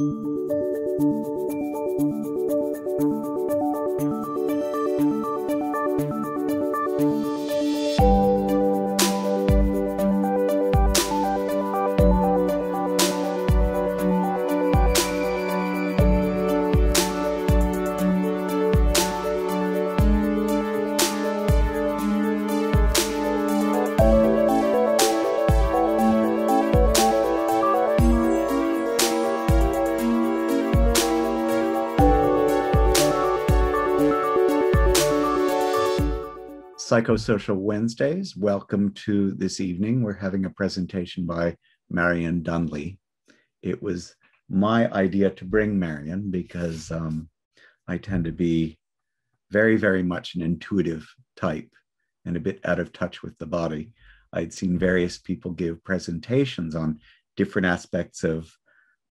Música Psychosocial Wednesdays. Welcome to this evening. We're having a presentation by Marian Dunlea. It was my idea to bring Marian because um, I tend to be very, very much an intuitive type and a bit out of touch with the body. I'd seen various people give presentations on different aspects of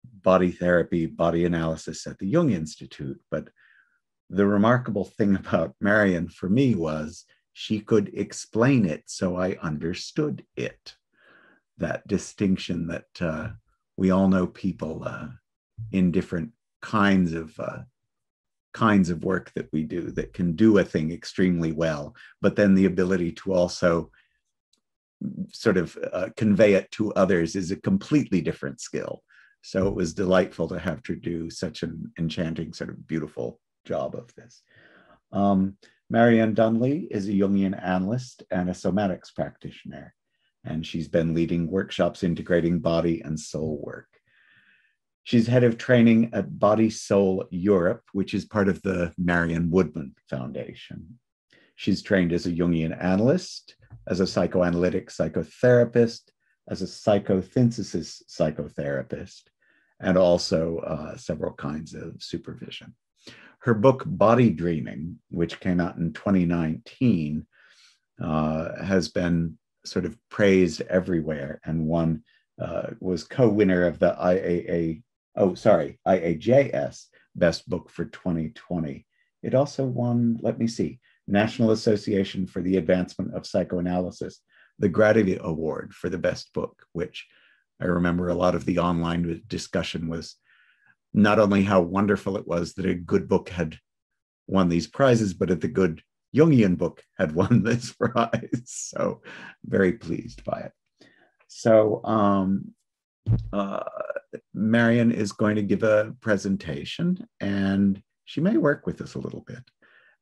body therapy, body analysis at the Jung Institute. But the remarkable thing about Marian for me was she could explain it so I understood it. That distinction that uh, we all know people uh, in different kinds of uh, kinds of work that we do that can do a thing extremely well, but then the ability to also sort of uh, convey it to others is a completely different skill. So it was delightful to have to do such an enchanting, sort of beautiful job of this. Um, Marian Dunlea is a Jungian analyst and a somatics practitioner, and she's been leading workshops integrating body and soul work. She's head of training at BodySoul Europe, which is part of the Marion Woodman Foundation. She's trained as a Jungian analyst, as a psychoanalytic psychotherapist, as a psychosynthesis psychotherapist, and also uh, several kinds of supervision her book BodyDreaming, which came out in 2019, uh, has been sort of praised everywhere and won uh, was co-winner of the IAA oh sorry IAJS Best Book for 2020. It also won let me see National Association for the Advancement of Psychoanalysis the Gradiva Award for the best book, which I remember a lot of the online discussion was not only how wonderful it was that a good book had won these prizes, but that the good Jungian book had won this prize. So very pleased by it. So um, uh, Marian is going to give a presentation and she may work with us a little bit.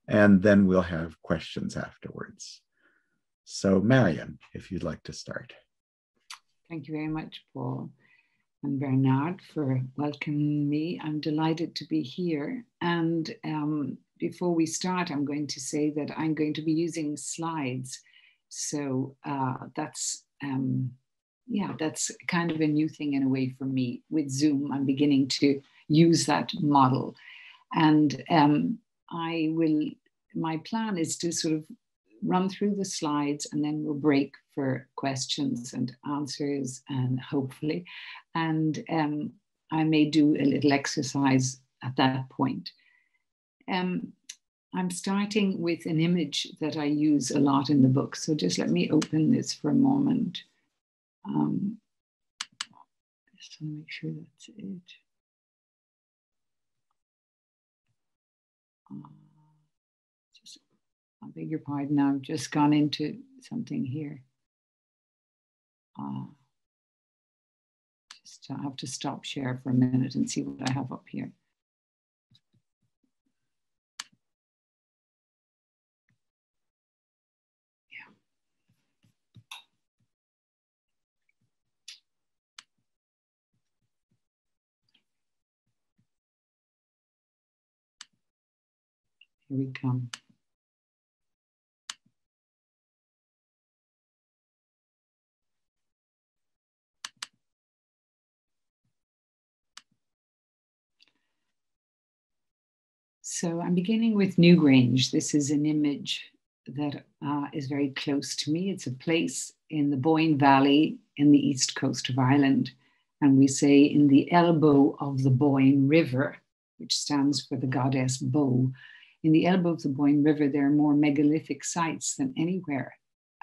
And then we'll have questions afterwards. So Marian, if you'd like to start. Thank you very much, Paul and Bernard for welcoming me. I'm delighted to be here. And um, before we start, I'm going to say that I'm going to be using slides. So uh, that's, um, yeah, that's kind of a new thing in a way for me with Zoom. I'm beginning to use that model. And um, I will, my plan is to sort of run through the slides and then we'll break for questions and answers and hopefully and um, I may do a little exercise at that point. Um, I'm starting with an image that I use a lot in the book. So just let me open this for a moment. Um, just to make sure that's it. Just, I beg your pardon, I've just gone into something here. Uh, just I have to stop share for a minute and see what I have up here. Here we come. So I'm beginning with Newgrange. This is an image that uh, is very close to me. It's a place in the Boyne Valley in the east coast of Ireland. And we say in the elbow of the Boyne River, which stands for the goddess Bo. In the elbow of the Boyne River, there are more megalithic sites than anywhere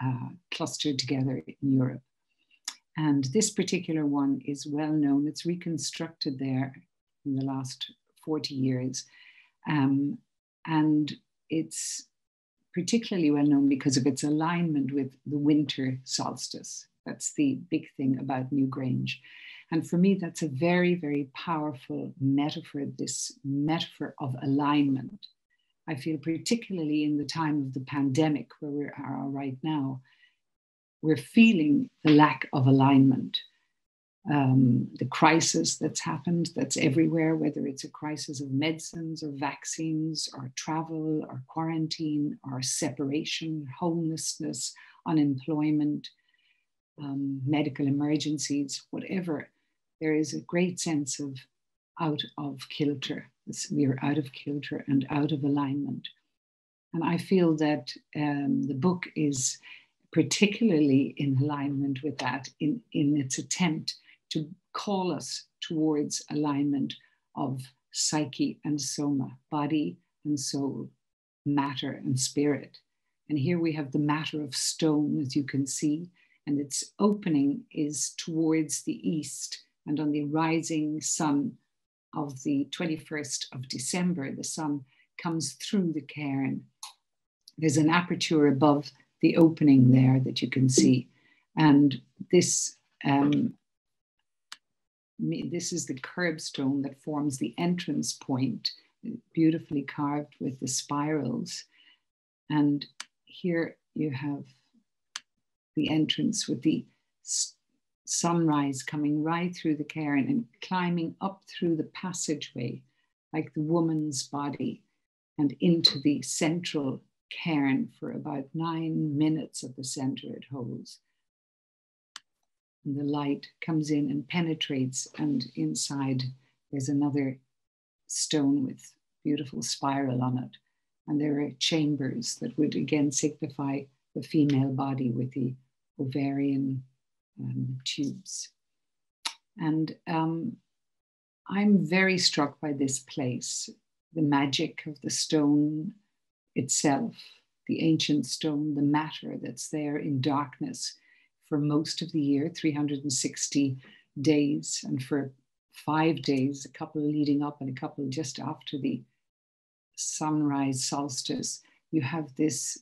uh, clustered together in Europe. And this particular one is well known. It's reconstructed there in the last 40 years. Um, and it's particularly well known because of its alignment with the winter solstice. That's the big thing about Newgrange. And for me, that's a very, very powerful metaphor, this metaphor of alignment. I feel particularly in the time of the pandemic where we are right now, we're feeling the lack of alignment. Um, the crisis that's happened, that's everywhere, whether it's a crisis of medicines or vaccines or travel or quarantine or separation, homelessness, unemployment, um, medical emergencies, whatever, there is a great sense of out of kilter. We are out of kilter and out of alignment. And I feel that um, the book is particularly in alignment with that in, in its attempt to call us towards alignment of psyche and soma, body and soul, matter and spirit. And here we have the matter of stone, as you can see, and its opening is towards the east. And on the rising sun of the 21st of December, the sun comes through the cairn. There's an aperture above the opening there that you can see. And this, um, this is the curbstone that forms the entrance point, beautifully carved with the spirals. And here you have the entrance with the sunrise coming right through the cairn and climbing up through the passageway like the woman's body and into the central cairn for about nine minutes at the center it holds. And the light comes in and penetrates, and inside there's another stone with beautiful spiral on it. And there are chambers that would again signify the female body with the ovarian um, tubes. And um, I'm very struck by this place, the magic of the stone itself, the ancient stone, the matter that's there in darkness for most of the year, 360 days, and for five days, a couple leading up and a couple just after the sunrise solstice, you have this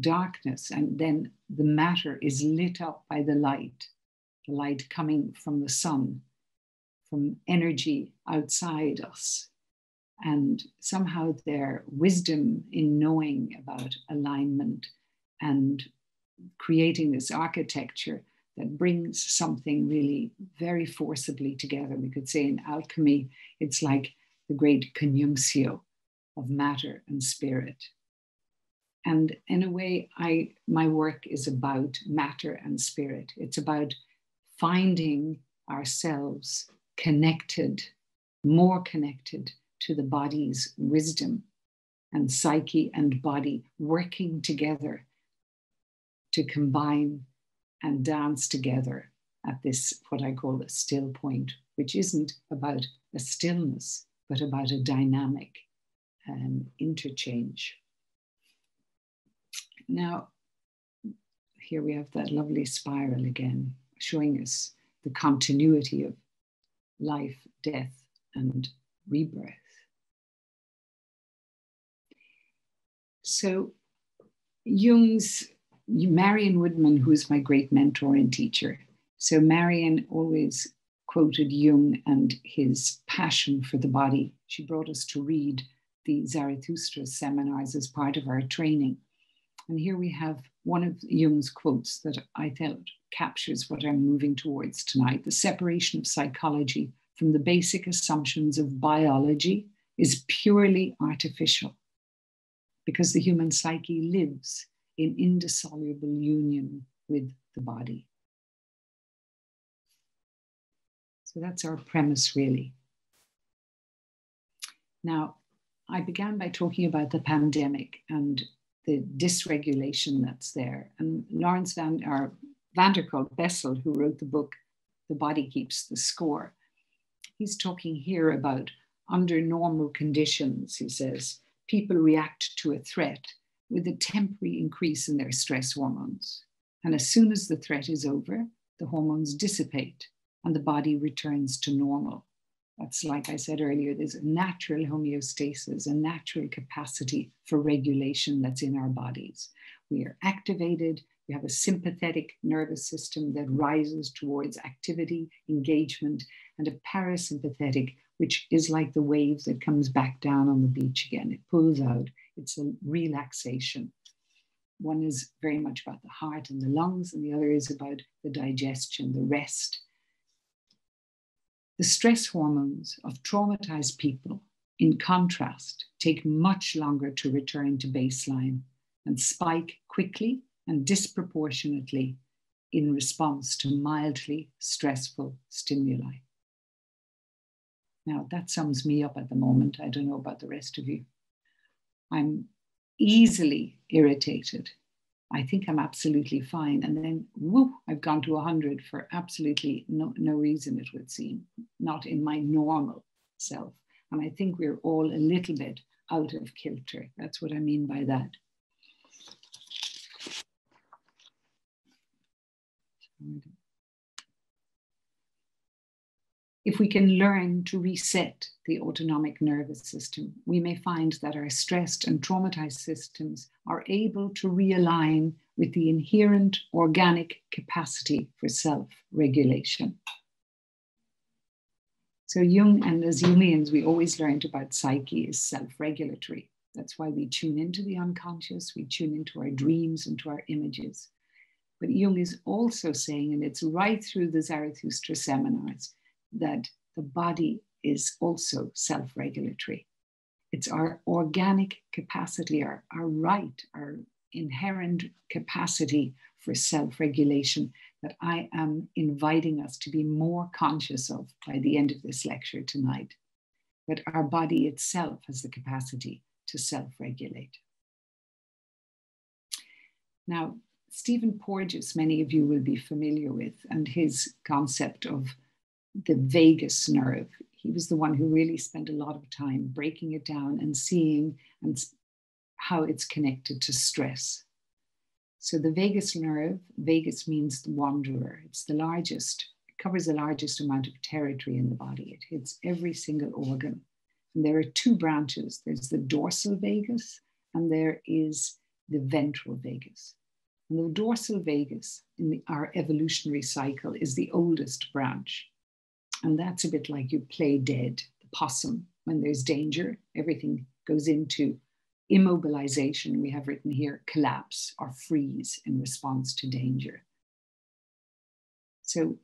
darkness, and then the matter is lit up by the light, the light coming from the sun, from energy outside us. And somehow their wisdom in knowing about alignment and creating this architecture that brings something really very forcibly together. We could say in alchemy, it's like the great conjunctio of matter and spirit. And in a way, I my work is about matter and spirit. It's about finding ourselves connected, more connected to the body's wisdom and psyche and body working together to combine and dance together at this, what I call a still point, which isn't about a stillness, but about a dynamic um, interchange. Now, here we have that lovely spiral again, showing us the continuity of life, death, and rebirth. So, Jung's Marion Woodman, who's my great mentor and teacher. So, Marion always quoted Jung and his passion for the body. She brought us to read the Zarathustra seminars as part of our training. And here we have one of Jung's quotes that I felt captures what I'm moving towards tonight. The separation of psychology from the basic assumptions of biology is purely artificial because the human psyche lives in indissoluble union with the body. So that's our premise, really. Now, I began by talking about the pandemic and the dysregulation that's there. And Lawrence van, or van der Kolk Bessel, who wrote the book, The Body Keeps the Score, he's talking here about under normal conditions, he says, people react to a threat with a temporary increase in their stress hormones. And as soon as the threat is over, the hormones dissipate and the body returns to normal. That's like I said earlier, there's a natural homeostasis, a natural capacity for regulation that's in our bodies. We are activated, we have a sympathetic nervous system that rises towards activity, engagement, and a parasympathetic, which is like the wave that comes back down on the beach again. It pulls out, it's a relaxation. One is very much about the heart and the lungs, and the other is about the digestion, the rest. The stress hormones of traumatized people, in contrast, take much longer to return to baseline and spike quickly and disproportionately in response to mildly stressful stimuli. Now, that sums me up at the moment. I don't know about the rest of you. I'm easily irritated. I think I'm absolutely fine. And then, whoop, I've gone to 100 for absolutely no, no reason, it would seem, not in my normal self. And I think we're all a little bit out of kilter. That's what I mean by that. If we can learn to reset the autonomic nervous system, we may find that our stressed and traumatized systems are able to realign with the inherent organic capacity for self regulation. So, Jung and as Jungians, we always learned about psyche is self regulatory. That's why we tune into the unconscious, we tune into our dreams, into our images. But Jung is also saying, and it's right through the Zarathustra seminars, that the body is also self regulatory. It's our organic capacity, our, our right, our inherent capacity for self regulation that I am inviting us to be more conscious of by the end of this lecture tonight. That our body itself has the capacity to self regulate. Now, Stephen Porges, many of you will be familiar with, and his concept of the vagus nerve. He was the one who really spent a lot of time breaking it down and seeing and how it's connected to stress. So the vagus nerve, vagus means the wanderer. It's the largest, it covers the largest amount of territory in the body. It hits every single organ. And there are two branches. There's the dorsal vagus and there is the ventral vagus. And the dorsal vagus in the, our evolutionary cycle is the oldest branch. And that's a bit like you play dead, the possum. When there's danger, everything goes into immobilization. We have written here collapse or freeze in response to danger. So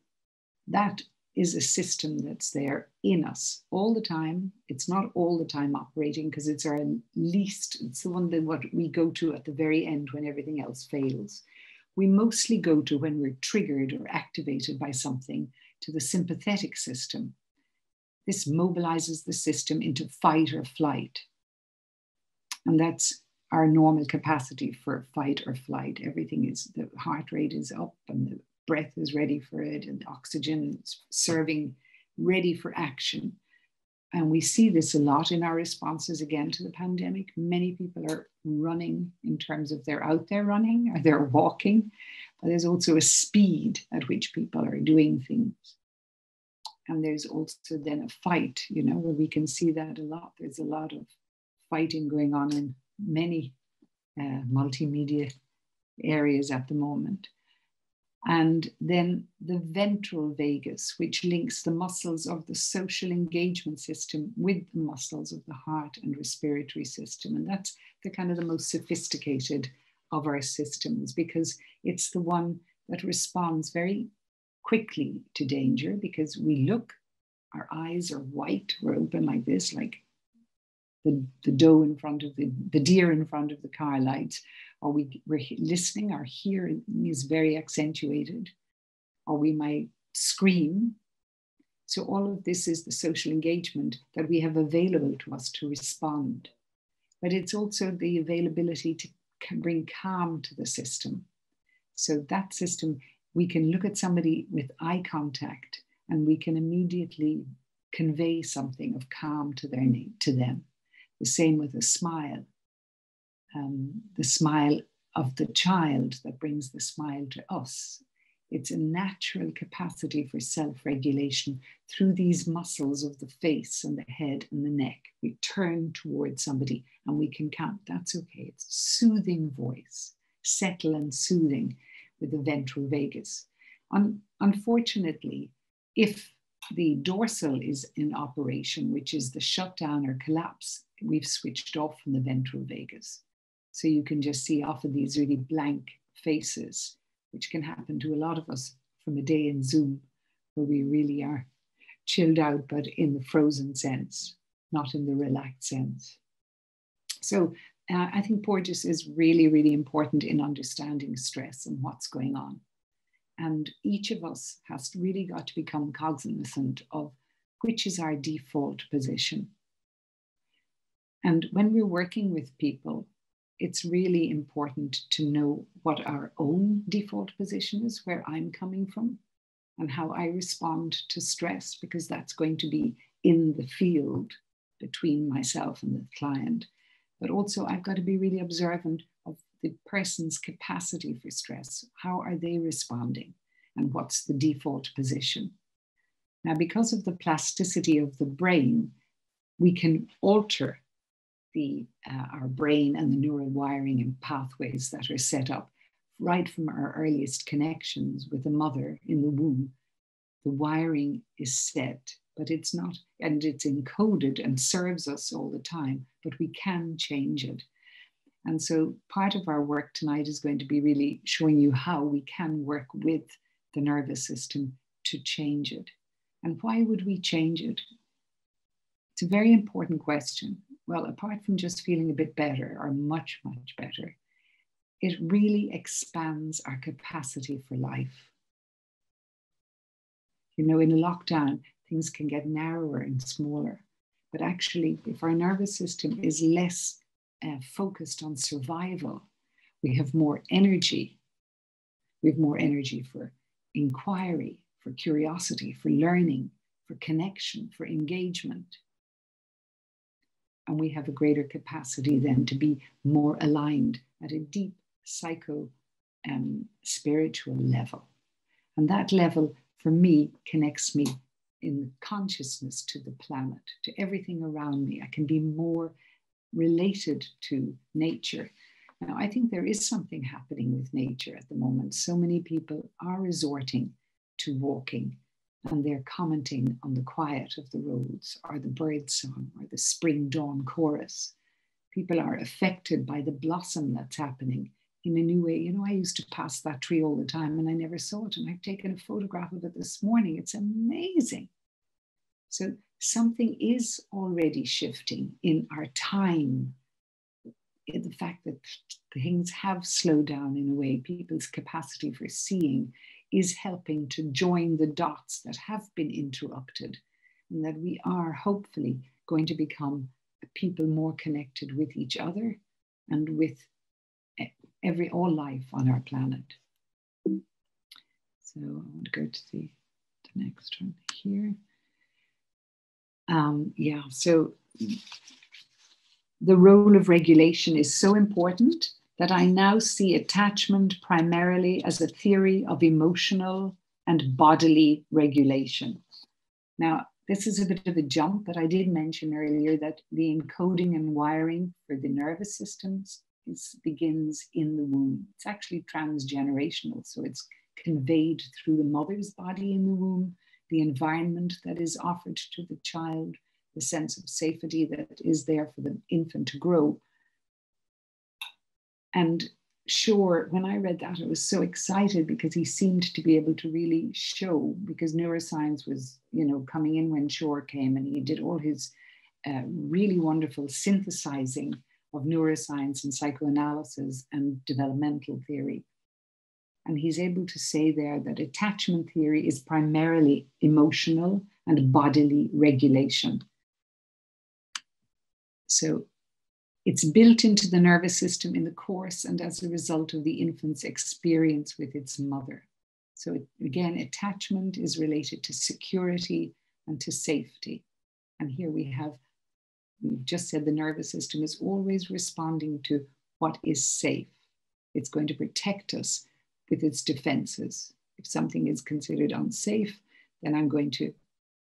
that is a system that's there in us all the time. It's not all the time operating because it's our least, it's the one that what we go to at the very end when everything else fails. We mostly go to when we're triggered or activated by something to the sympathetic system. This mobilizes the system into fight or flight. And that's our normal capacity for fight or flight. Everything is, the heart rate is up and the breath is ready for it and oxygen is serving ready for action. And we see this a lot in our responses again to the pandemic. Many people are running in terms of they're out there running or they're walking, but there's also a speed at which people are doing things. And there's also then a fight, you know, where we can see that a lot. There's a lot of fighting going on in many uh, multimedia areas at the moment and then the ventral vagus, which links the muscles of the social engagement system with the muscles of the heart and respiratory system. And that's the kind of the most sophisticated of our systems because it's the one that responds very quickly to danger because we look, our eyes are white, we're open like this, like the, the doe in front of the, the deer in front of the car lights, or we, we're listening, our hearing is very accentuated, or we might scream. So, all of this is the social engagement that we have available to us to respond. But it's also the availability to bring calm to the system. So, that system, we can look at somebody with eye contact and we can immediately convey something of calm to, their, to them. The same with a smile. Um, the smile of the child that brings the smile to us It's a natural capacity for self regulation through these muscles of the face and the head and the neck. We turn towards somebody and we can count. That's okay. It's soothing voice, settle and soothing with the ventral vagus. Un- unfortunately, if the dorsal is in operation, which is the shutdown or collapse, we've switched off from the ventral vagus. So you can just see off of these really blank faces which can happen to a lot of us from a day in Zoom where we really are chilled out, but in the frozen sense, not in the relaxed sense. So uh, I think Porges is really, really important in understanding stress and what's going on. And each of us has really got to become cognizant of which is our default position. And when we're working with people, it's really important to know what our own default position is, where I'm coming from, and how I respond to stress, because that's going to be in the field between myself and the client. But also, I've got to be really observant of the person's capacity for stress. How are they responding? And what's the default position? Now, because of the plasticity of the brain, we can alter the, uh, our brain and the neural wiring and pathways that are set up right from our earliest connections with the mother in the womb. The wiring is set, but it's not, and it's encoded and serves us all the time, but we can change it. And so part of our work tonight is going to be really showing you how we can work with the nervous system to change it. And why would we change it? It's a very important question. Well, apart from just feeling a bit better or much, much better, it really expands our capacity for life. You know, in a lockdown, things can get narrower and smaller. But actually, if our nervous system is less uh, focused on survival, we have more energy. We have more energy for inquiry, for curiosity, for learning, for connection, for engagement and we have a greater capacity then to be more aligned at a deep psycho um, spiritual level. And that level, for me, connects me in consciousness to the planet, to everything around me. I can be more related to nature. Now, I think there is something happening with nature at the moment. So many people are resorting to walking and they're commenting on the quiet of the roads or the bird song or the spring dawn chorus. People are affected by the blossom that's happening in a new way. You know, I used to pass that tree all the time and I never saw it. And I've taken a photograph of it this morning. It's amazing. So something is already shifting in our time. In the fact that things have slowed down in a way, people's capacity for seeing is helping to join the dots that have been interrupted, and that we are hopefully going to become people more connected with each other and with every all life on our planet. So I want to go to the, the next one here. Um, yeah, so the role of regulation is so important that I now see attachment primarily as a theory of emotional and bodily regulation. Now, this is a bit of a jump, but I did mention earlier that the encoding and wiring for the nervous systems is, begins in the womb. It's actually transgenerational, so it's conveyed through the mother's body in the womb, the environment that is offered to the child, the sense of safety that is there for the infant to grow and sure, when I read that, I was so excited because he seemed to be able to really show, because neuroscience was, you know, coming in when Schore came and he did all his uh, really wonderful synthesizing of neuroscience and psychoanalysis and developmental theory. And he's able to say there that attachment theory is primarily emotional and bodily regulation. So it's built into the nervous system in the course and as a result of the infant's experience with its mother. So, it, again, attachment is related to security and to safety. And here we have, we've just said the nervous system is always responding to what is safe. It's going to protect us with its defenses. If something is considered unsafe, then I'm going to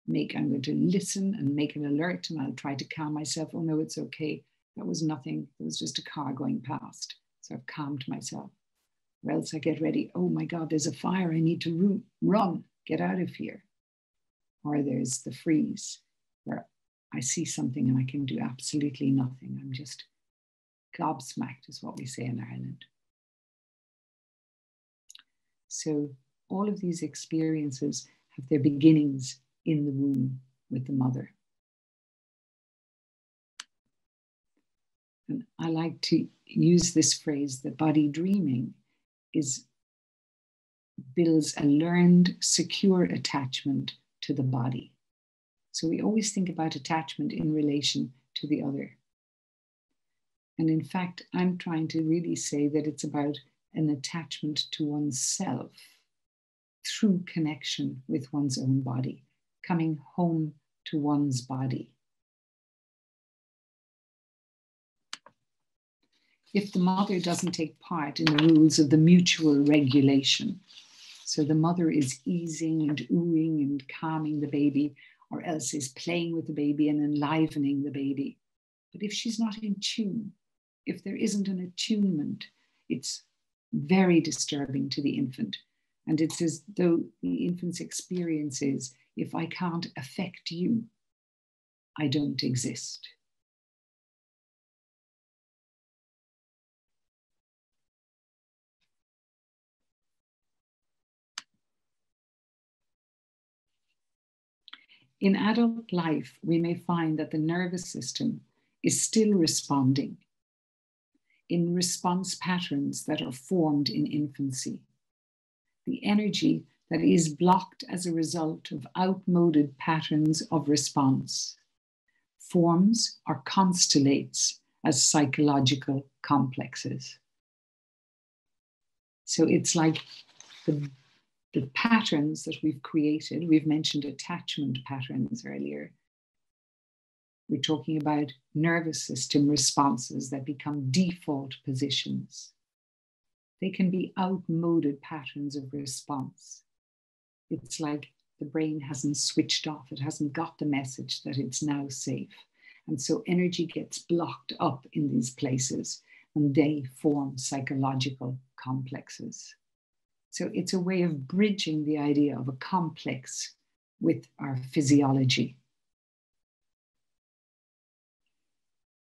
make, I'm going to listen and make an alert and I'll try to calm myself. Oh no, it's okay. That was nothing. It was just a car going past. So I've calmed myself. Or else I get ready. Oh my God, there's a fire. I need to run, get out of here. Or there's the freeze where I see something and I can do absolutely nothing. I'm just gobsmacked, is what we say in Ireland. So all of these experiences have their beginnings in the womb with the mother. And I like to use this phrase that body dreaming is builds a learned, secure attachment to the body. So we always think about attachment in relation to the other. And in fact, I'm trying to really say that it's about an attachment to oneself through connection with one's own body, coming home to one's body. If the mother doesn't take part in the rules of the mutual regulation, so the mother is easing and oohing and calming the baby, or else is playing with the baby and enlivening the baby. But if she's not in tune, if there isn't an attunement, it's very disturbing to the infant. And it's as though the infant's experience is if I can't affect you, I don't exist. In adult life, we may find that the nervous system is still responding in response patterns that are formed in infancy. The energy that is blocked as a result of outmoded patterns of response forms or constellates as psychological complexes. So it's like the, the patterns that we've created, we've mentioned attachment patterns earlier, we're talking about nervous system responses that become default positions. They can be outmoded patterns of response. It's like the brain hasn't switched off, it hasn't got the message that it's now safe. And so energy gets blocked up in these places and they form psychological complexes. So it's a way of bridging the idea of a complex with our physiology.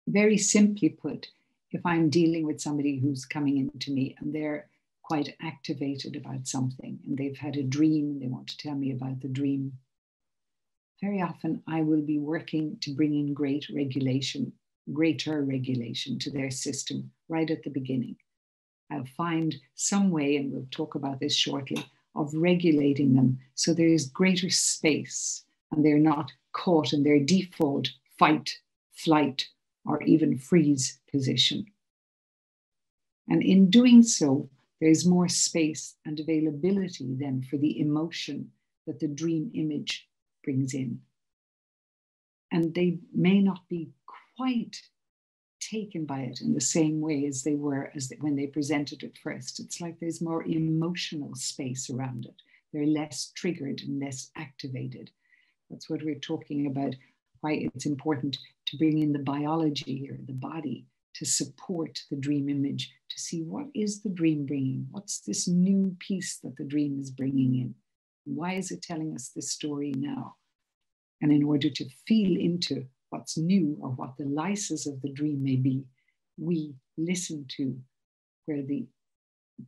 very simply put, if I'm dealing with somebody who's coming into me and they're quite activated about something and they've had a dream they want to tell me about the dream, very often I will be working to bring in great regulation, greater regulation to their system right at the beginning. I'll find some way, and we'll talk about this shortly, of regulating them so there is greater space and they're not caught in their default fight, flight, or even freeze position. And in doing so, there's more space and availability then for the emotion that the dream image brings in. And they may not be quite taken by it in the same way as they were as they, when they presented it first. It's like there's more emotional space around it. They're less triggered and less activated. That's what we're talking about why it's important to bring in the biology here, the body, to support the dream image, to see what is the dream bringing? What's this new piece that the dream is bringing in? Why is it telling us this story now? And in order to feel into what's new or what the license of the dream may be, we listen to where the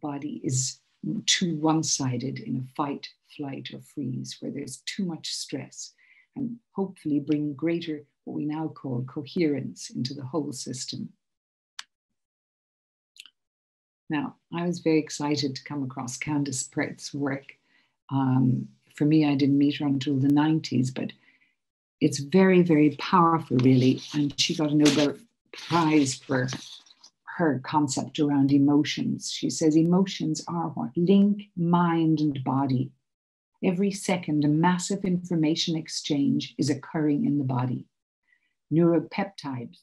body is too one sided in a fight, flight, or freeze, where there's too much stress, and hopefully bring greater, what we now call coherence into the whole system. Now, I was very excited to come across Candace Pert's work. Um, for me, I didn't meet her until the 90s, but it's very, very powerful, really. And she got a Nobel Prize for her concept around emotions. She says emotions are what link mind and body Every second, a massive information exchange is occurring in the body. Neuropeptides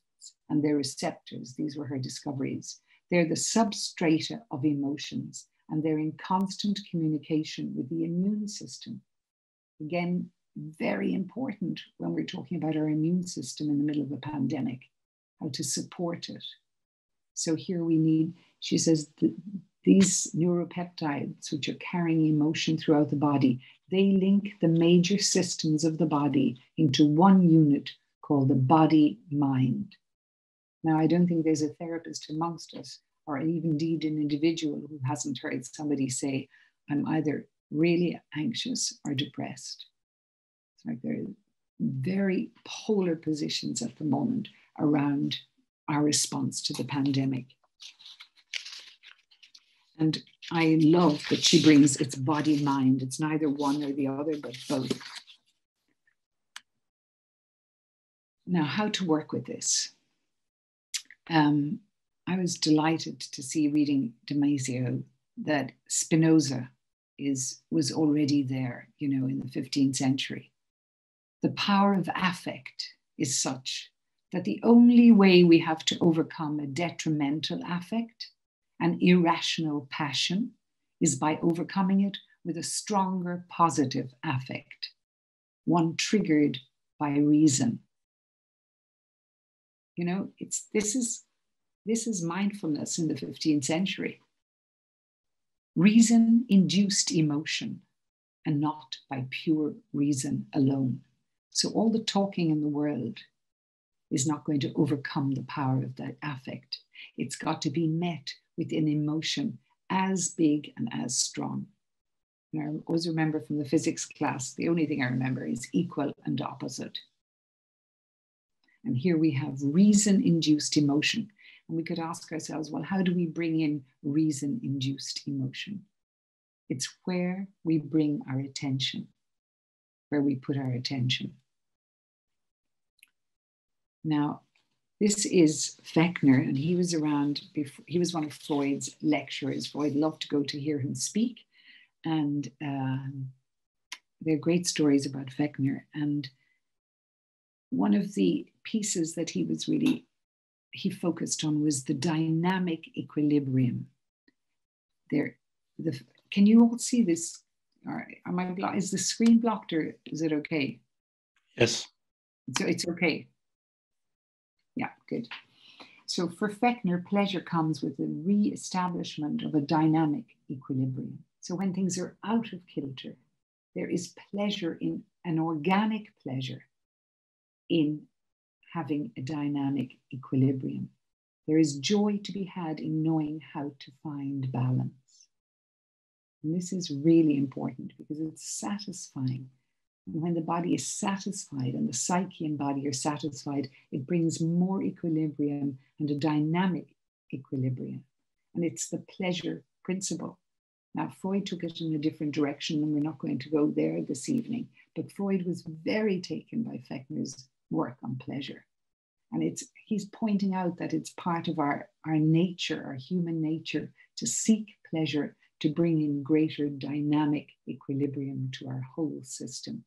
and their receptors, these were her discoveries, they're the substrata of emotions, and they're in constant communication with the immune system. Again, very important when we're talking about our immune system in the middle of a pandemic, how to support it. So here we need, she says, these neuropeptides, which are carrying emotion throughout the body, they link the major systems of the body into one unit called the body mind. Now, I don't think there's a therapist amongst us, or even indeed an individual who hasn't heard somebody say, I'm either really anxious or depressed. Like there are very polar positions at the moment around our response to the pandemic. And I love that she brings its body mind. It's neither one or the other, but both. Now, how to work with this? Um, I was delighted to see reading Damasio that Spinoza is was already there, you know, in the 15th century. The power of affect is such that the only way we have to overcome a detrimental affect an irrational passion is by overcoming it with a stronger positive affect, one triggered by reason. You know, it's this is this is mindfulness in the 15th century. Reason induced emotion and not by pure reason alone. So all the talking in the world is not going to overcome the power of that affect. It's got to be met with an emotion as big and as strong. And I always remember from the physics class, the only thing I remember is equal and opposite. And here we have reason induced emotion. And we could ask ourselves, well, how do we bring in reason induced emotion? It's where we bring our attention, where we put our attention. Now, this is Fechner, and he was around before, he was one of Freud's lecturers. Freud loved to go to hear him speak. And um, there are great stories about Fechner. And one of the pieces that he was really, he focused on was the dynamic equilibrium. There, the, can you all see this? Am I, is the screen blocked or is it okay? Yes. So it's okay. Yeah, good. So for Fechner, pleasure comes with the re-establishment of a dynamic equilibrium. So when things are out of kilter, there is pleasure in an organic pleasure in having a dynamic equilibrium. There is joy to be had in knowing how to find balance. And this is really important because it's satisfying when the body is satisfied and the psyche and body are satisfied, it brings more equilibrium and a dynamic equilibrium. And it's the pleasure principle. Now, Freud took it in a different direction, and we're not going to go there this evening. But Freud was very taken by Fechner's work on pleasure. And it's, he's pointing out that it's part of our, our nature, our human nature, to seek pleasure, to bring in greater dynamic equilibrium to our whole system.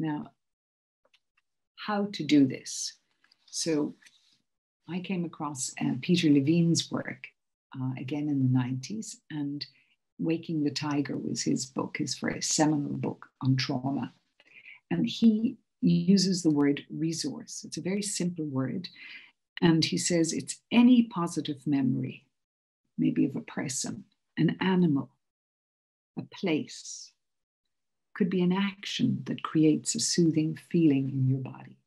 Now, how to do this? So I came across uh, Peter Levine's work uh, again in the 90s, and Waking the Tiger was his book, his first seminal book on trauma. And he uses the word resource. It's a very simple word. And he says it's any positive memory, maybe of a person, an animal, a place, could be an action that creates a soothing feeling in your body.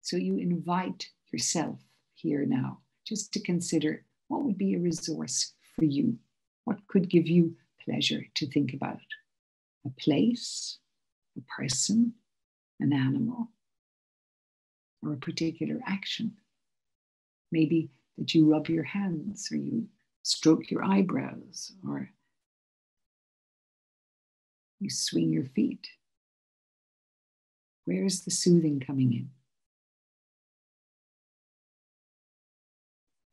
So you invite yourself here now just to consider what would be a resource for you? What could give you pleasure to think about? A place, a person, an animal, or a particular action. Maybe that you rub your hands or you stroke your eyebrows or you swing your feet. Where is the soothing coming in?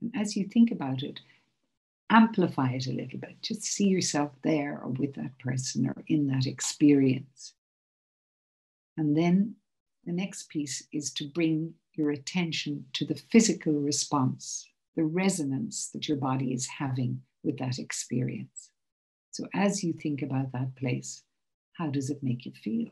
And as you think about it, amplify it a little bit. Just see yourself there or with that person or in that experience. And then the next piece is to bring your attention to the physical response, the resonance that your body is having with that experience. So, as you think about that place, how does it make you feel?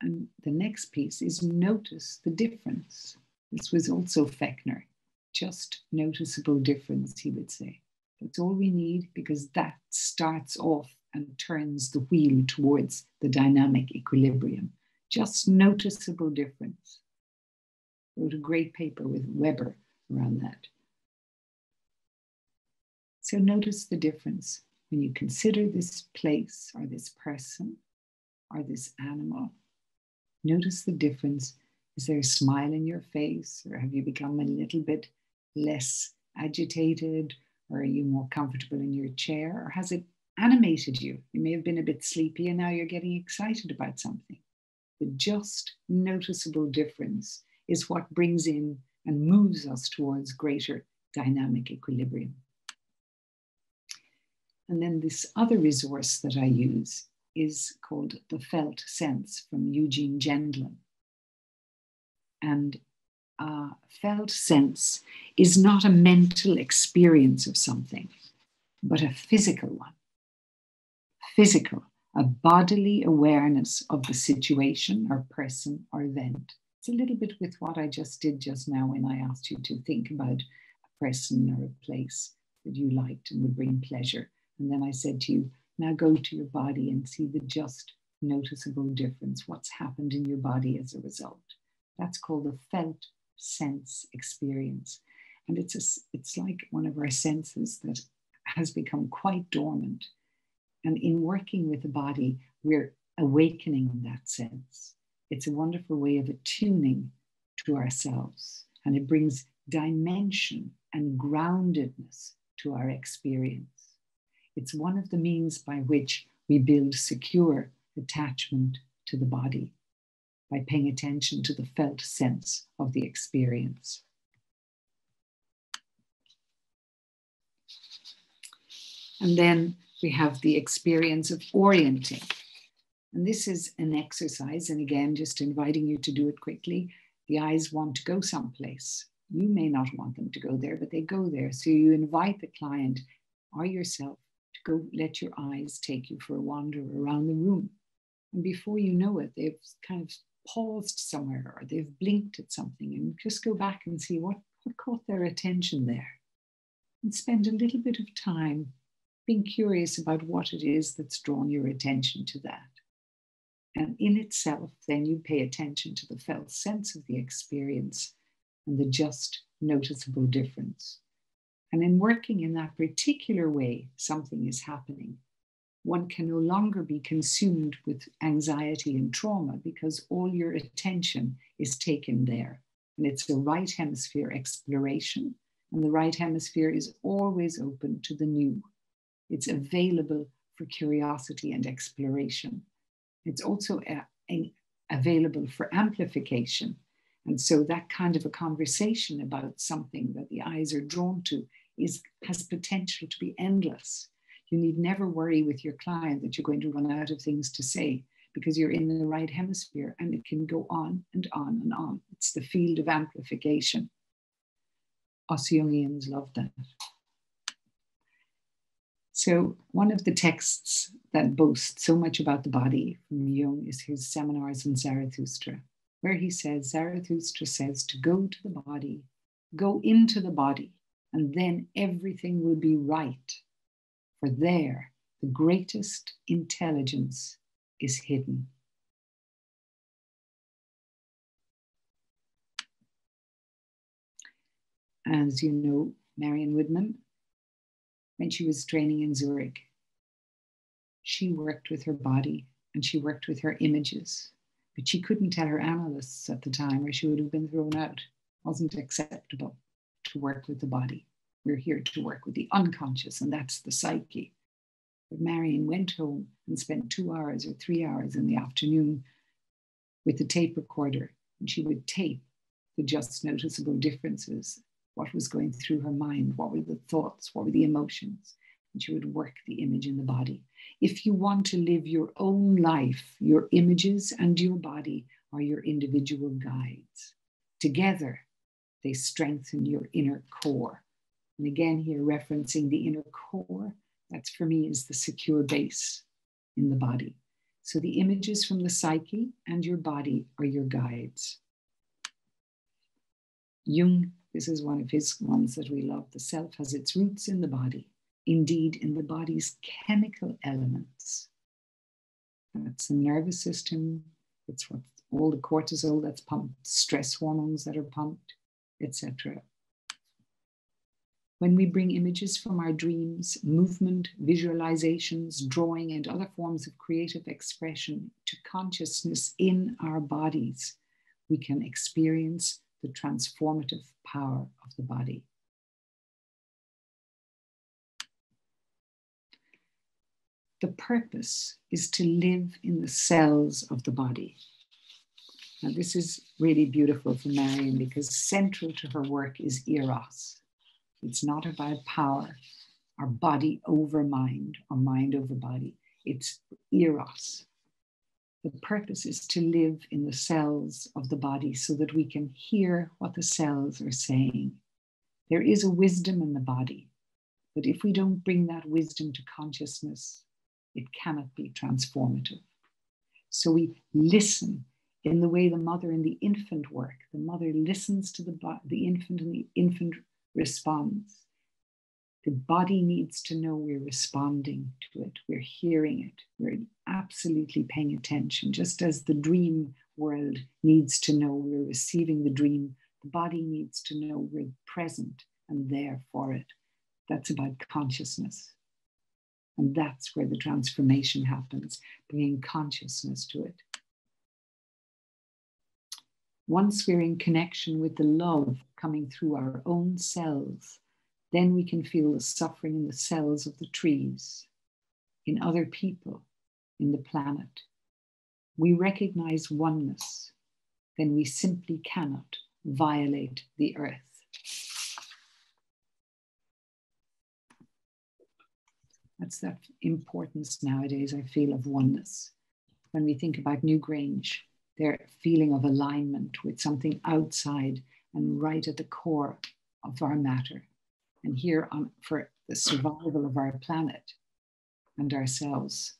And the next piece is notice the difference. This was also Fechner, just noticeable difference, he would say. That's all we need because that starts off and turns the wheel towards the dynamic equilibrium. Just noticeable difference. Wrote a great paper with Weber around that. So notice the difference when you consider this place or this person or this animal. Notice the difference. Is there a smile in your face, or have you become a little bit less agitated, or are you more comfortable in your chair, or has it animated you? You may have been a bit sleepy and now you're getting excited about something. The just noticeable difference is what brings in and moves us towards greater dynamic equilibrium. And then this other resource that I use is called The Felt Sense from Eugene Gendlin. And uh, felt sense is not a mental experience of something, but a physical one. Physical, a bodily awareness of the situation or person or event. A little bit with what I just did just now when I asked you to think about a person or a place that you liked and would bring pleasure. And then I said to you, now go to your body and see the just noticeable difference, what's happened in your body as a result. That's called a felt sense experience. And it's, a, it's like one of our senses that has become quite dormant. And in working with the body, we're awakening that sense. It's a wonderful way of attuning to ourselves, and it brings dimension and groundedness to our experience. It's one of the means by which we build secure attachment to the body by paying attention to the felt sense of the experience. And then we have the experience of orienting. And this is an exercise, and again, just inviting you to do it quickly. The eyes want to go someplace. You may not want them to go there, but they go there. So you invite the client or yourself to go let your eyes take you for a wander around the room. And before you know it, they've kind of paused somewhere or they've blinked at something and just go back and see what, what caught their attention there. And spend a little bit of time being curious about what it is that's drawn your attention to that. And in itself, then you pay attention to the felt sense of the experience and the just noticeable difference. And in working in that particular way, something is happening. One can no longer be consumed with anxiety and trauma because all your attention is taken there. And it's a right hemisphere exploration. And the right hemisphere is always open to the new. It's available for curiosity and exploration. It's also a, a, available for amplification. And so that kind of a conversation about something that the eyes are drawn to is, has potential to be endless. You need never worry with your client that you're going to run out of things to say because you're in the right hemisphere and it can go on and on and on. It's the field of amplification. Us Jungians love that. So, one of the texts that boasts so much about the body from Jung is his Seminars on Zarathustra, where he says Zarathustra says to go to the body, go into the body, and then everything will be right. For there, the greatest intelligence is hidden. As you know, Marion Woodman, when she was training in Zurich, she worked with her body and she worked with her images, but she couldn't tell her analysts at the time or she would have been thrown out. It wasn't acceptable to work with the body. We're here to work with the unconscious, and that's the psyche. But Marion went home and spent two hours or three hours in the afternoon with the tape recorder, and she would tape the just noticeable differences, what was going through her mind, what were the thoughts, what were the emotions. and she would work the image in the body. If you want to live your own life, your images and your body are your individual guides. Together, they strengthen your inner core. And again, here referencing the inner core, that's for me is the secure base in the body. So the images from the psyche and your body are your guides. Jung, this is one of his ones that we love. The self has its roots in the body, indeed, in the body's chemical elements. That's the nervous system, it's what all the cortisol that's pumped, stress hormones that are pumped, etc. When we bring images from our dreams, movement, visualizations, drawing, and other forms of creative expression to consciousness in our bodies, we can experience the transformative power of the body. The purpose is to live in the cells of the body. Now, this is really beautiful for Marion because central to her work is Eros. It's not about power or body over mind or mind over body. It's Eros. The purpose is to live in the cells of the body so that we can hear what the cells are saying. There is a wisdom in the body, but if we don't bring that wisdom to consciousness, it cannot be transformative. So we listen in the way the mother and the infant work. The mother listens to the, the infant and the infant responds. The body needs to know we're responding to it, we're hearing it, we're absolutely paying attention. Just as the dream world needs to know we're receiving the dream, the body needs to know we're present and there for it. That's about consciousness. And that's where the transformation happens, bringing consciousness to it. Once we're in connection with the love coming through our own cells, then we can feel the suffering in the cells of the trees, in other people, in the planet. We recognize oneness, then we simply cannot violate the earth. That's that importance nowadays, I feel, of oneness. When we think about Newgrange, their feeling of alignment with something outside and right at the core of our matter. And here, on, for the survival of our planet and ourselves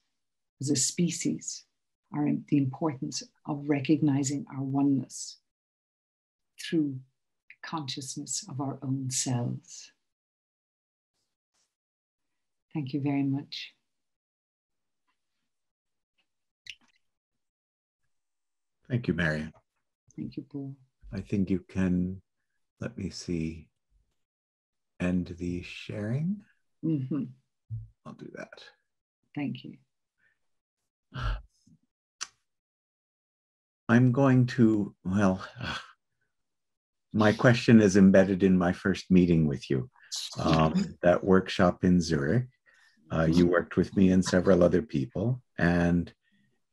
as a species, are the importance of recognizing our oneness through consciousness of our own selves. Thank you very much. Thank you, Marian. Thank you, Paul. I think you can, let me see, end the sharing. Mm-hmm. I'll do that. Thank you. I'm going to, well, my question is embedded in my first meeting with you, um, that workshop in Zurich. Uh, you worked with me and several other people, and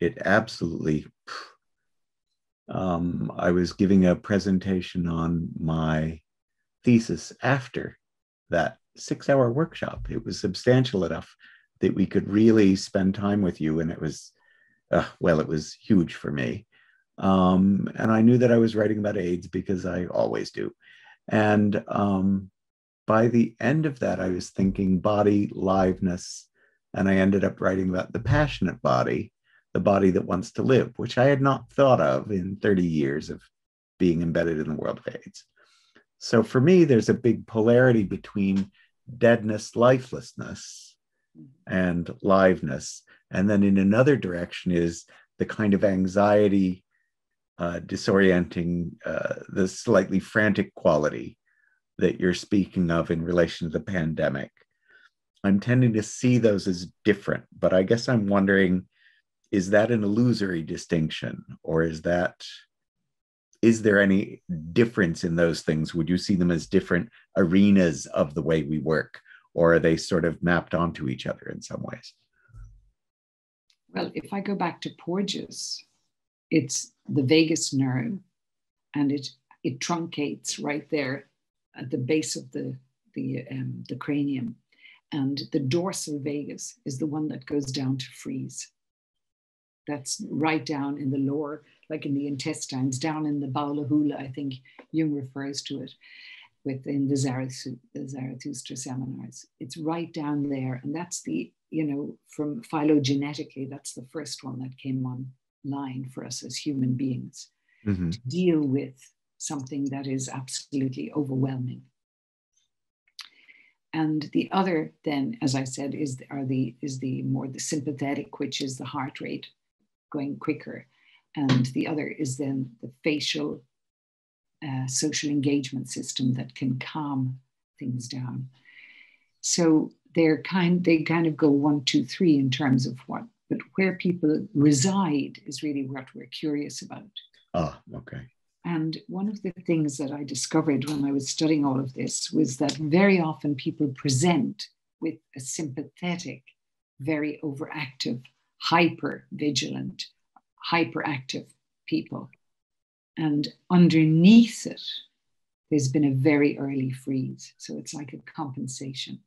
it absolutely um, I was giving a presentation on my thesis after that six hour workshop. It was substantial enough that we could really spend time with you. And it was, uh, well, it was huge for me. Um, and I knew that I was writing about AIDS because I always do. And um, by the end of that, I was thinking body liveness. And I ended up writing about the passionate body the body that wants to live, which I had not thought of in 30 years of being embedded in the world of AIDS. So for me, there's a big polarity between deadness, lifelessness, and liveness. And then in another direction is the kind of anxiety, uh, disorienting, uh, the slightly frantic quality that you're speaking of in relation to the pandemic. I'm tending to see those as different, but I guess I'm wondering is that an illusory distinction or is that is there any difference in those things? Would you see them as different arenas of the way we work? Or are they sort of mapped onto each other in some ways? Well if i go back to porges it's the vagus nerve and it it truncates right there at the base of the the um, the cranium. And the dorsal vagus is the one that goes down to freeze. That's right down in the lower, like in the intestines, down in the baula hula, I think Jung refers to it within the Zarathustra seminars. It's right down there. And that's the, you know, from phylogenetically, that's the first one that came online for us as human beings mm-hmm. to deal with something that is absolutely overwhelming. And the other, then, as I said, is are the is the more the sympathetic, which is the heart rate going quicker, and the other is then the facial uh, social engagement system that can calm things down. So they're kind they kind of go one, two, three in terms of what, but where people reside is really what we're curious about. Ah, okay. And one of the things that I discovered when I was studying all of this was that very often people present with a sympathetic, very overactive, hyper vigilant, hyperactive people. And underneath it, there's been a very early freeze. So it's like a compensation.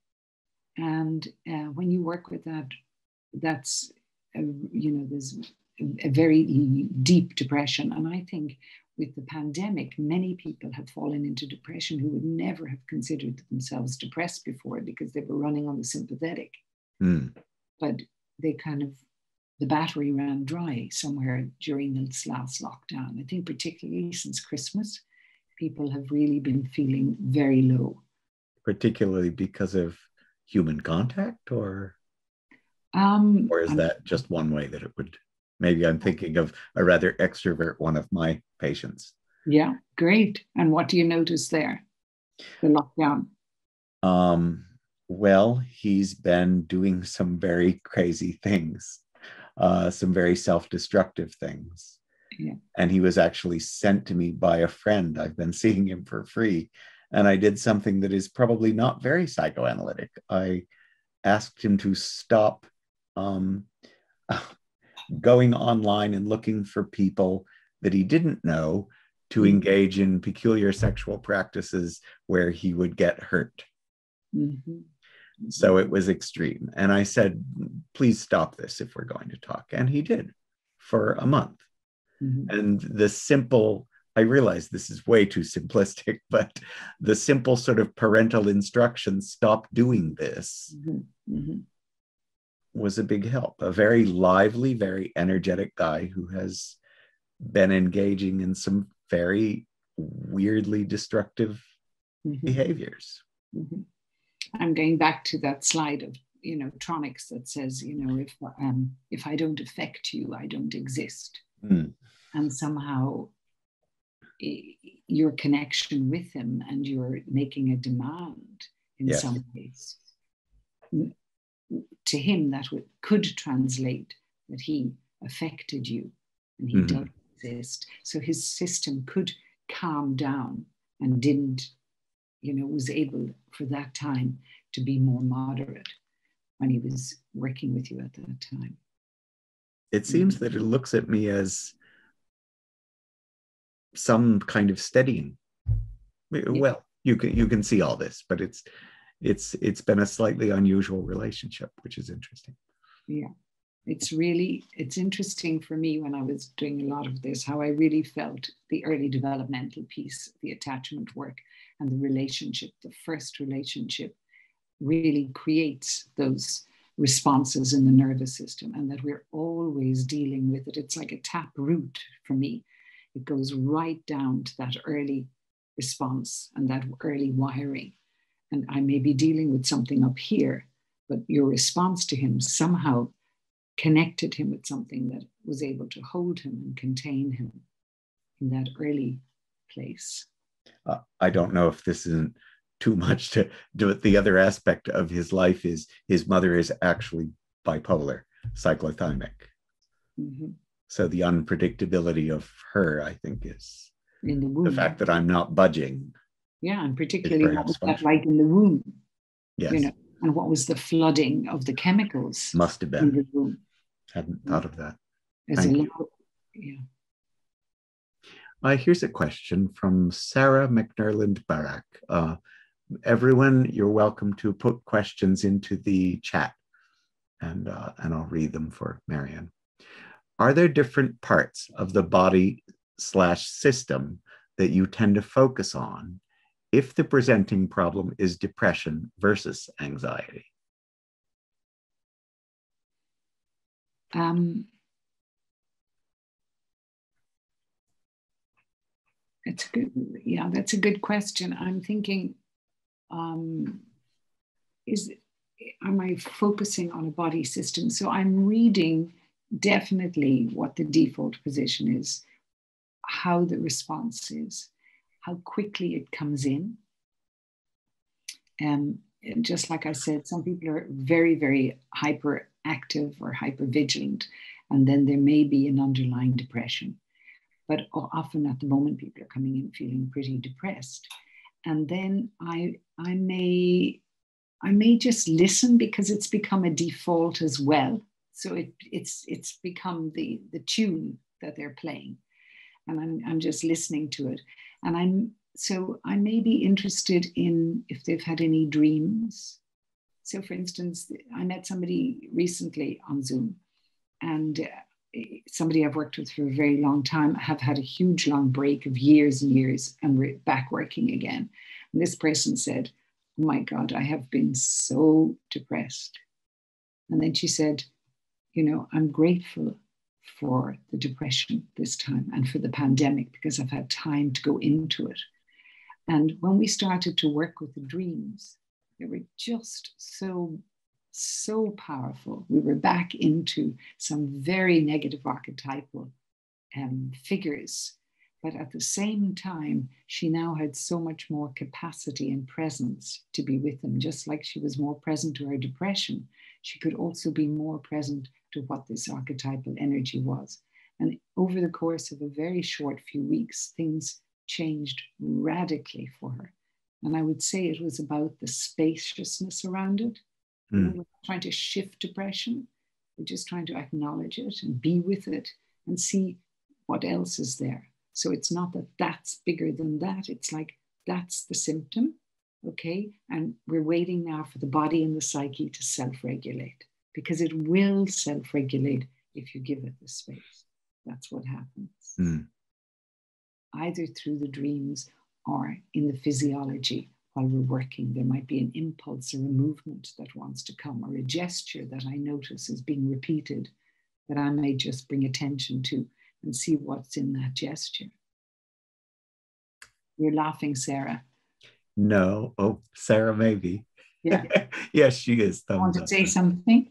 And uh, when you work with that, that's, a, you know, there's a very deep depression. And I think with the pandemic, many people have fallen into depression who would never have considered themselves depressed before because they were running on the sympathetic. Mm. But they kind of, the battery ran dry somewhere during this last lockdown. I think, particularly since Christmas, people have really been feeling very low. Particularly because of human contact, or? Um, or is I'm, that just one way that it would maybe I'm thinking of a rather extrovert one of my patients. Yeah, great. And what do you notice there? The lockdown. Um, well, he's been doing some very crazy things, uh, some very self-destructive things. Yeah. And he was actually sent to me by a friend. I've been seeing him for free. And I did something that is probably not very psychoanalytic. I asked him to stop um, going online and looking for people that he didn't know to mm-hmm. engage in peculiar sexual practices where he would get hurt. Mm-hmm. So it was extreme. And I said, please stop this if we're going to talk. And he did for a month. Mm-hmm. And the simple, I realize this is way too simplistic, but the simple sort of parental instructions stop doing this mm-hmm. Mm-hmm was a big help. A very lively, very energetic guy who has been engaging in some very weirdly destructive mm-hmm. behaviors. I'm going back to that slide of you know Tronick's that says you know if um, if I don't affect you, I don't exist, mm. and somehow your connection with him and you're making a demand in yes. some ways to him that would, could translate that he affected you and he mm-hmm. does exist. So his system could calm down and didn't, you know, was able for that time to be more moderate when he was working with you at that time. It seems mm-hmm. that it looks at me as some kind of steadying. Yeah. Well, you can you can see all this, but it's it's it's been a slightly unusual relationship, which is interesting. Yeah, it's really it's interesting for me when I was doing a lot of this how I really felt the early developmental piece, the attachment work, and the relationship, the first relationship, really creates those responses in the nervous system, and that we're always dealing with it. It's like a tap root for me. It goes right down to that early response and that early wiring and I may be dealing with something up here, but your response to him somehow connected him with something that was able to hold him and contain him in that early place. Uh, I don't know if this isn't too much to do it. The other aspect of his life is his mother is actually bipolar, cyclothymic. Mm-hmm. So the unpredictability of her, I think, is the, the fact that I'm not budging yeah, and particularly what was that like in the womb? Yes. You know, and what was the flooding of the chemicals? Must have been. In the womb. Hadn't thought of that. Thank you. Lot, yeah. Uh, here's a question from Sarah McNerland Barak. Uh, everyone, you're welcome to put questions into the chat and, uh, and I'll read them for Marian. Are there different parts of the body slash system that you tend to focus on if the presenting problem is depression versus anxiety? Um, it's good. Yeah, that's a good question. I'm thinking, um, is am I focusing on a body system? So I'm reading definitely what the default position is, how the response is, how quickly it comes in. Um, and just like I said, some people are very, very hyperactive or hyper vigilant, and then there may be an underlying depression. But often at the moment, people are coming in feeling pretty depressed. And then I, I may I may just listen because it's become a default as well. So it, it's it's become the the tune that they're playing, and I'm I'm just listening to it, and I'm so I may be interested in if they've had any dreams. So, for instance, I met somebody recently on Zoom, and uh, somebody I've worked with for a very long time. have had a huge long break of years and years, and we're back working again. And this person said, oh "My God, I have been so depressed." And then she said, you know, I'm grateful for the depression this time and for the pandemic because I've had time to go into it. And when we started to work with the dreams, they were just so, so powerful. We were back into some very negative archetypal um, figures. But at the same time, she now had so much more capacity and presence to be with them, just like she was more present to her depression. She could also be more present to what this archetypal energy was. And over the course of a very short few weeks, things changed radically for her. And I would say it was about the spaciousness around it. Mm. We were trying to shift depression. We're just trying to acknowledge it and be with it and see what else is there. So it's not that that's bigger than that. It's like that's the symptom. Okay. And we're waiting now for the body and the psyche to self regulate because it will self regulate if you give it the space. That's what happens. Mm. Either through the dreams or in the physiology while we're working, there might be an impulse or a movement that wants to come, or a gesture that I notice is being repeated that I may just bring attention to and see what's in that gesture. You're laughing, Sarah. No. Oh, Sarah, maybe. Yeah. yes, she is. Want to say something?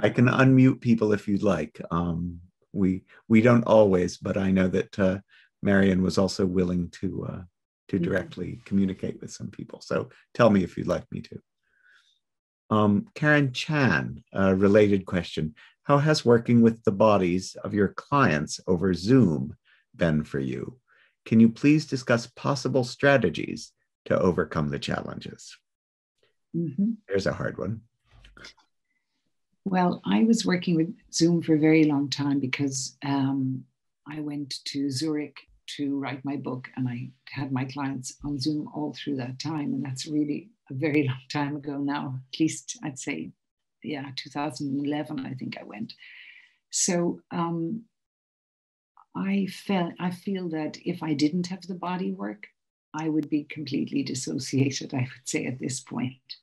I can unmute people if you'd like. Um, we we don't always, but I know that uh, Marian was also willing to uh, to mm-hmm. directly communicate with some people. So tell me if you'd like me to. Um, Karen Chan, a related question: How has working with the bodies of your clients over Zoom been for you? Can you please discuss possible strategies to overcome the challenges? Mm-hmm. There's a hard one. Well, I was working with Zoom for a very long time because um, I went to Zurich to write my book and I had my clients on Zoom all through that time. And that's really a very long time ago now, at least I'd say, yeah, 2011, I think I went. So um, I felt, I feel that if I didn't have the body work, I would be completely dissociated, I would say at this point.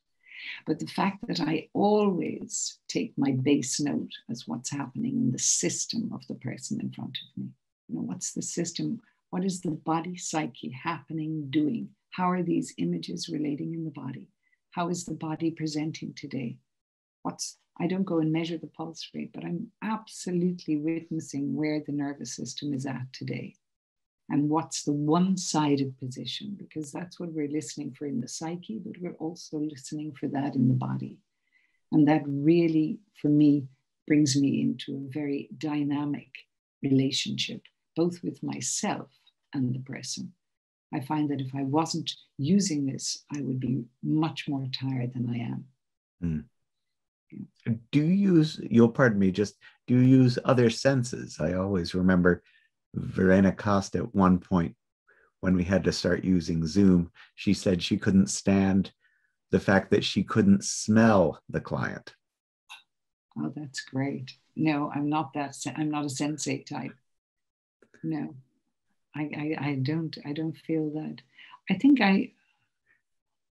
But the fact that I always take my base note as what's happening in the system of the person in front of me. You know, what's the system? What is the body psyche happening, doing? How are these images relating in the body? How is the body presenting today? What's I don't go and measure the pulse rate, but I'm absolutely witnessing where the nervous system is at today and what's the one sided position, because that's what we're listening for in the psyche, but we're also listening for that in the body. And that really, for me, brings me into a very dynamic relationship, both with myself and the person. I find that if I wasn't using this, I would be much more tired than I am. Mm. Do you use, you'll pardon me, just do you use other senses? I always remember Verena Kast at one point when we had to start using Zoom, she said she couldn't stand the fact that she couldn't smell the client. Oh, that's great. No, I'm not that. I'm not a sensate type. No, I, I, I don't. I don't feel that. I think I,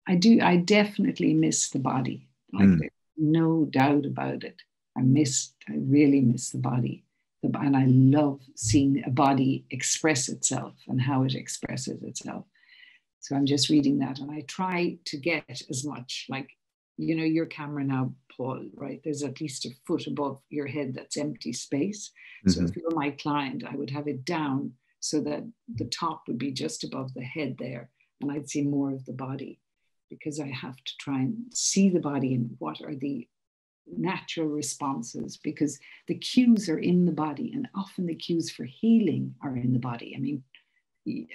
I do. I definitely miss the body. Like mm. there's no doubt about it. I miss. I really miss the body. And I love seeing a body express itself and how it expresses itself. So I'm just reading that, and I try to get as much like you know your camera now paul right there's at least a foot above your head that's empty space mm-hmm. so if mm-hmm. you're my client i would have it down so that the top would be just above the head there and i'd see more of the body because i have to try and see the body and what are the natural responses because the cues are in the body and often the cues for healing are in the body i mean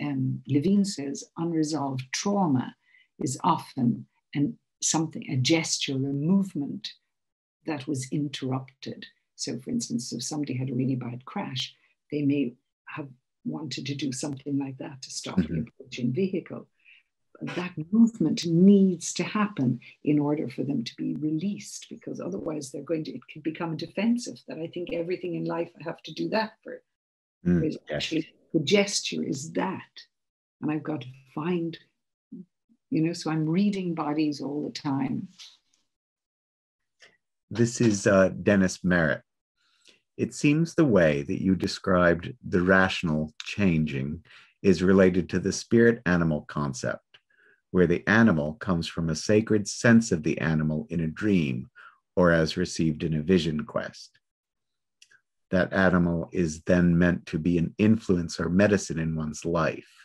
um, levine says unresolved trauma is often an something, a gesture, a movement that was interrupted. So, for instance, if somebody had a really bad crash, they may have wanted to do something like that to stop mm-hmm. the approaching vehicle. That movement needs to happen in order for them to be released, because otherwise they're going to, it can become defensive. That I think everything in life I have to do that for. Mm, actually, the gesture is that. And I've got to find you know so i'm reading bodies all the time this is uh, dennis merritt it seems the way that you described the rational changing is related to the spirit animal concept where the animal comes from a sacred sense of the animal in a dream or as received in a vision quest that animal is then meant to be an influence or medicine in one's life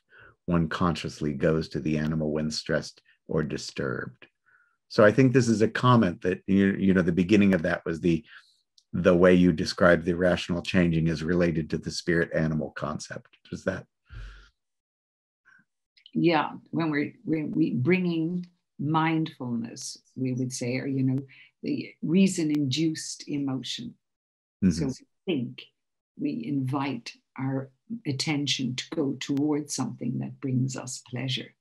one consciously goes to the animal when stressed or disturbed. So I think this is a comment that you, you know the beginning of that was the the way you described the rational changing is related to the spirit animal concept. Does that? Yeah, when we're, we're we bringing mindfulness, we would say, or you know, the reason induced emotion. Mm-hmm. So think we invite our attention to go towards something that brings us pleasure.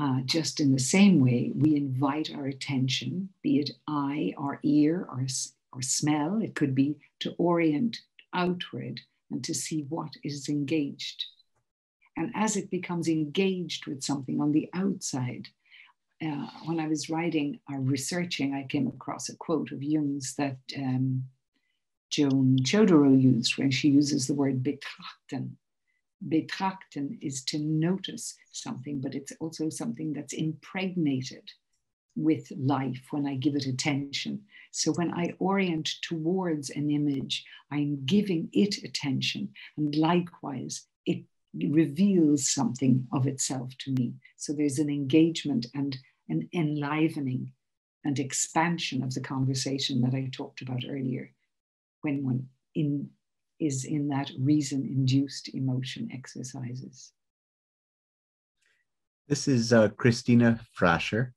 Uh, just in the same way, we invite our attention, be it eye or ear or, or smell, it could be to orient outward and to see what is engaged. And as it becomes engaged with something on the outside, uh, when I was writing or researching, I came across a quote of Jung's that um, Joan Chodorow used when she uses the word betrachten. Betrachten is to notice something, but it's also something that's impregnated with life when I give it attention. So when I orient towards an image, I'm giving it attention. And likewise, reveals something of itself to me. So there's an engagement and an enlivening and expansion of the conversation that I talked about earlier when one in, is in that reason induced emotion exercises. This is uh, Christina Frascher.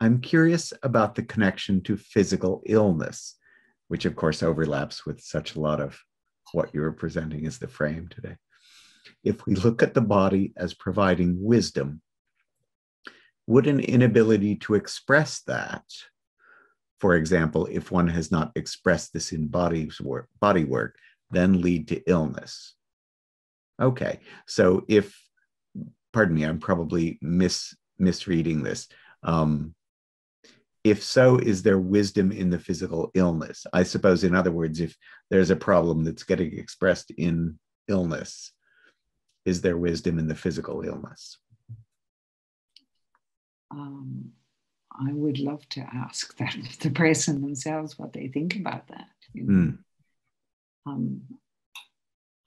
I'm curious about the connection to physical illness, which of course overlaps with such a lot of what you're presenting as the frame today. If we look at the body as providing wisdom, would an inability to express that for example, if one has not expressed this in body's work, body work, then lead to illness. Okay, so if, pardon me, I'm probably mis misreading this. Um, if so, is there wisdom in the physical illness? I suppose, in other words, if there's a problem that's getting expressed in illness, is there wisdom in the physical illness? Um, I would love to ask that the person themselves what they think about that. You know? mm. um,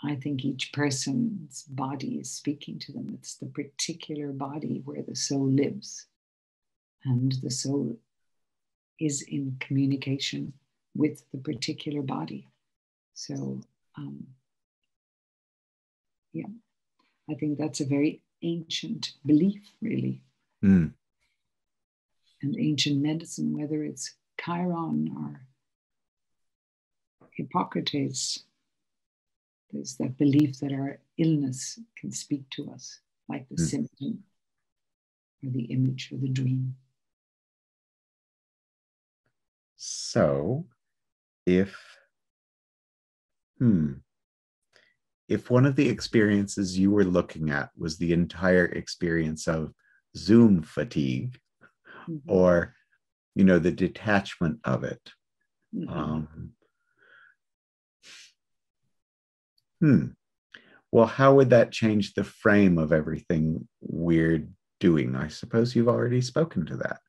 I think each person's body is speaking to them. It's the particular body where the soul lives. And the soul is in communication with the particular body. So, um, yeah, I think that's a very ancient belief, really. Mm and ancient medicine, whether it's Chiron or Hippocrates, There's that belief that our illness can speak to us, like the mm. symptom or the image or the dream. So, if, hmm, if one of the experiences you were looking at was the entire experience of Zoom fatigue mm-hmm. or, you know, the detachment of it, mm-hmm. um, hmm, well, how would that change the frame of everything we're doing? I suppose you've already spoken to that.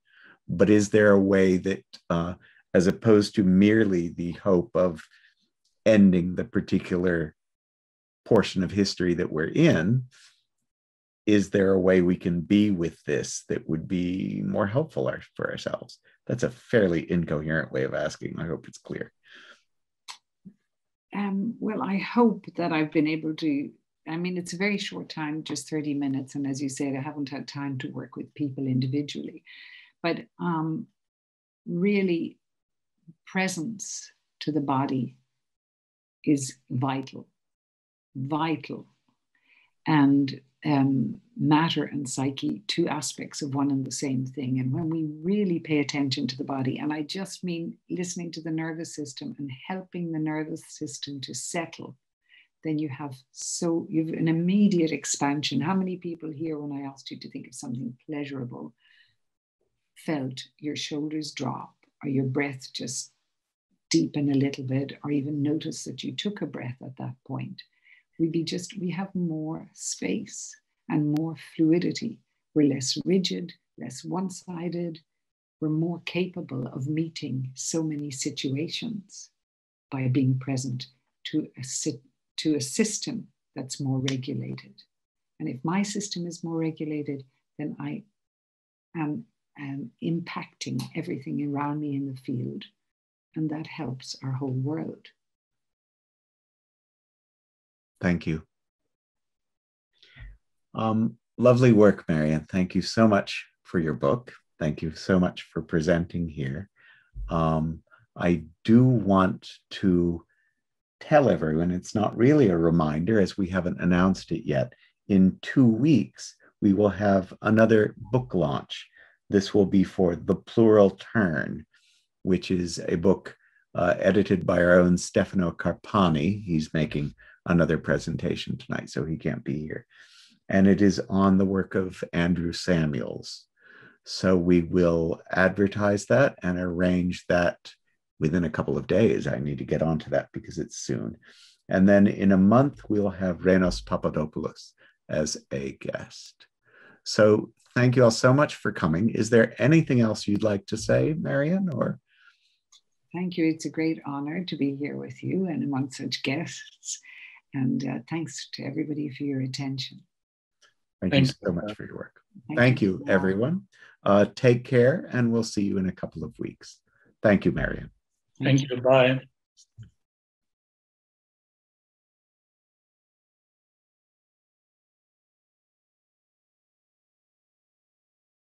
But is there a way that, uh, as opposed to merely the hope of ending the particular portion of history that we're in, is there a way we can be with this that would be more helpful for ourselves? That's a fairly incoherent way of asking. I hope it's clear. Um, well, I hope that I've been able to. I mean, it's a very short time, just 30 minutes. And as you said, I haven't had time to work with people individually. But um, really, presence to the body is vital, vital. And um, matter and psyche, two aspects of one and the same thing. And when we really pay attention to the body, and I just mean listening to the nervous system and helping the nervous system to settle, then you have so you've an immediate expansion. How many people here, when I asked you to think of something pleasurable, felt your shoulders drop or your breath just deepen a little bit, or even notice that you took a breath at that point? We be just we have more space and more fluidity. We're less rigid less one-sided. We're more capable of meeting so many situations by being present to a, to a system that's more regulated. And if my system is more regulated then i am, am impacting everything around me in the field and that helps our whole world Thank you. Um, lovely work, Marian. Thank you so much for your book. Thank you so much for presenting here. Um, I do want to tell everyone it's not really a reminder as we haven't announced it yet. In two weeks, we will have another book launch. This will be for The Plural Turn, which is a book uh, edited by our own Stefano Carpani. He's making another presentation tonight, so he can't be here. And it is on the work of Andrew Samuels. So we will advertise that and arrange that within a couple of days. I need to get onto that because it's soon. And then in a month, we'll have Renos Papadopoulos as a guest. So thank you all so much for coming. Is there anything else you'd like to say, Marian, or? Thank you. It's a great honor to be here with you and among such guests. And uh, thanks to everybody for your attention. Thank Thanks. you so much for your work. Thank, Thank you, you, everyone. Uh, take care, and we'll see you in a couple of weeks. Thank you, Marian. Thank you. Bye.